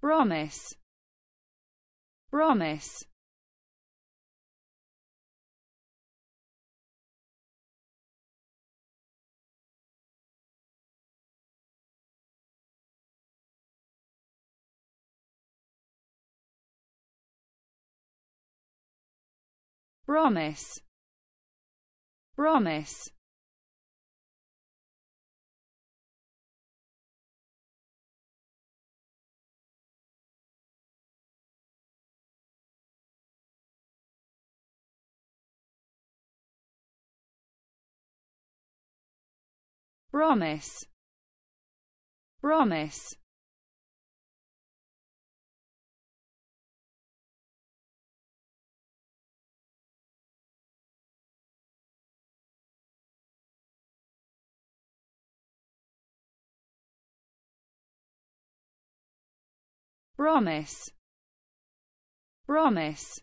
promise. Promise. Promise. Promise promise. Promise. Promise. Promise